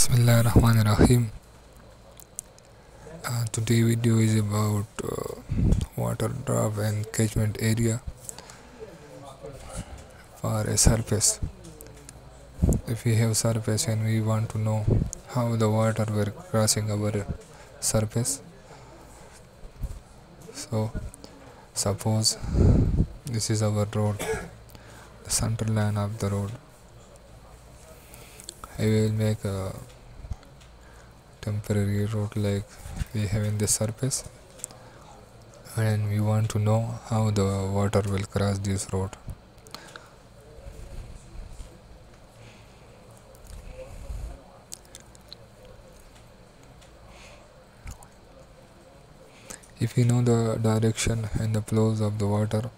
Bismillahirrahmanirrahim. Uh, today video is about uh, water drop and catchment area for a surface. If we have surface and we want to know how the water were crossing our surface, so suppose this is our road, the center line of the road. I will make a temporary road like we have in this surface. And we want to know how the water will cross this road. If we know the direction and the flows of the water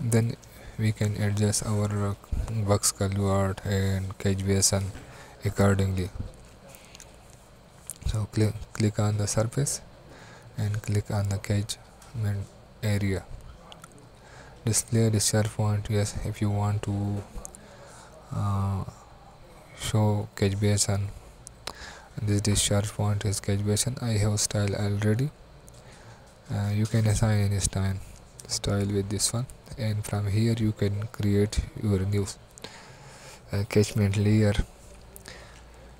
then we can adjust our uh, box culvert and catch basin accordingly. So click click on the surface and click on the cage area. Display discharge point yes if you want to uh, show catch basin this discharge point is catch basin i have style already. Uh, you can assign any style style with this one. And from here you can create your new uh, catchment layer.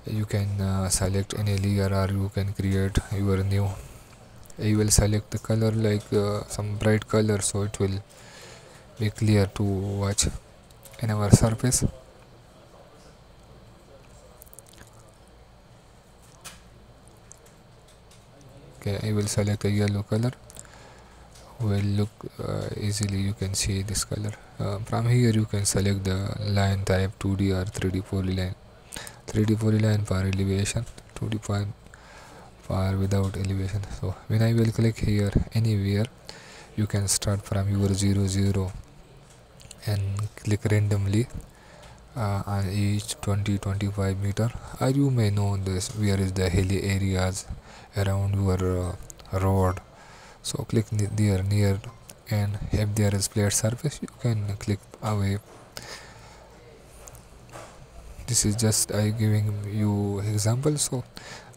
You can uh, select any layer or you can create your new. You will select the color like uh, some bright color so it will be clear to watch in our surface. Okay I will select a yellow color will look uh, easily. You can see this color. Uh, from here you can select the line type 2d or 3d polyline 3d polyline for elevation 2d point for without elevation. So when I will click here anywhere you can start from your 0 0 and click randomly uh, on each 20 25 meter. Or you may know this where is the hilly areas around your uh, road so click there near and if there is flat surface you can click away. This is just I giving you example so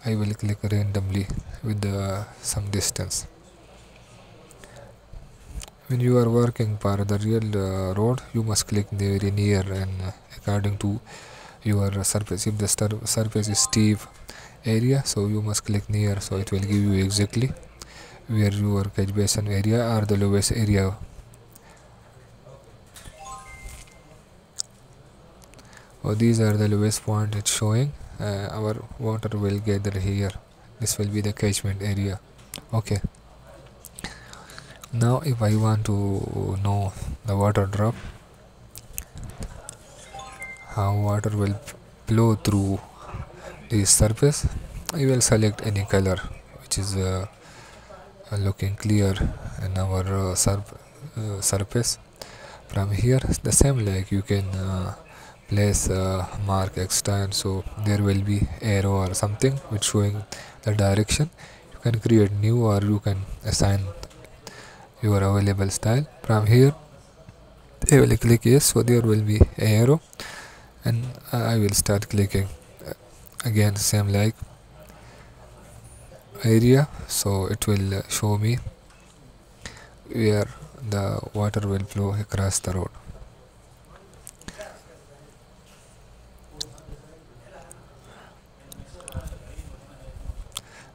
I will click randomly with the some distance. When you are working for the real uh, road you must click very near and uh, according to your surface. If the surface is steep area so you must click near so it will give you exactly where your catch basin area or the lowest area? Oh these are the lowest point it's showing. Uh, our water will gather here. This will be the catchment area. Okay. Now if I want to know the water drop how water will flow through this surface I will select any color which is uh, looking clear in our uh, surf, uh, surface. From here the same like you can uh, place mark extend so there will be arrow or something which showing the direction. You can create new or you can assign your available style. From here I will click yes so there will be arrow and I will start clicking. Again same like area so it will show me where the water will flow across the road.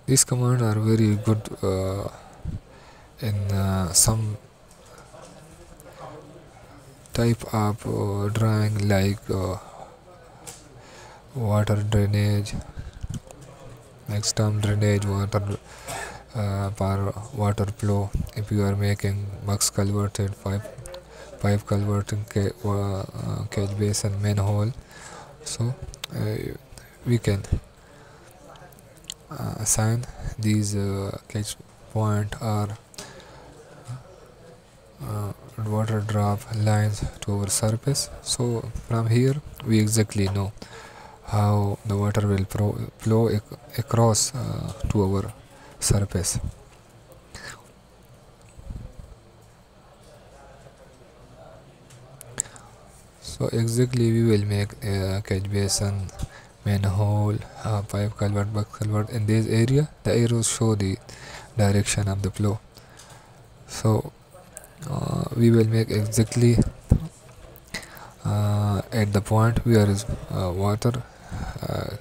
These commands are very good uh, in uh, some type of uh, drawing like uh, water drainage like storm drainage water uh, water flow. If you are making box culverted pipe pipe culverting ca uh, catch basin manhole so uh, we can uh, assign these uh, catch point or uh, water drop lines to our surface. So from here we exactly know how the water will flow ac across uh, to our surface. So exactly we will make a catch basin manhole uh, pipe culvert box culvert in this area. The arrows show the direction of the flow. So uh, we will make exactly uh, at the point where is uh, water uh,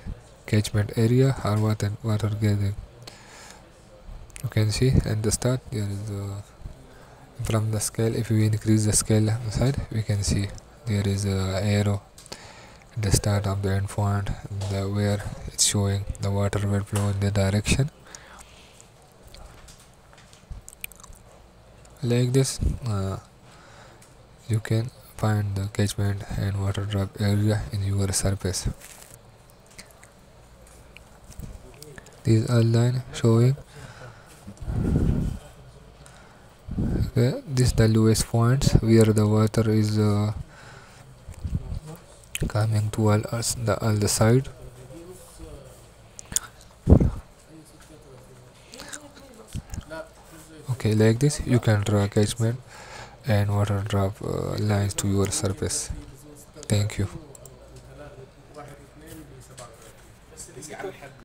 catchment area or water water gathering you can see at the start there is uh, from the scale if we increase the scale side we can see there is a arrow at the start of the end point the where it's showing the water will flow in the direction. Like this uh, you can find the catchment and water drop area in your surface this are line showing. Okay this the lowest points where the water is uh, coming to all us the other side. Okay like this you can draw catchment and water drop uh, lines to your surface. Thank you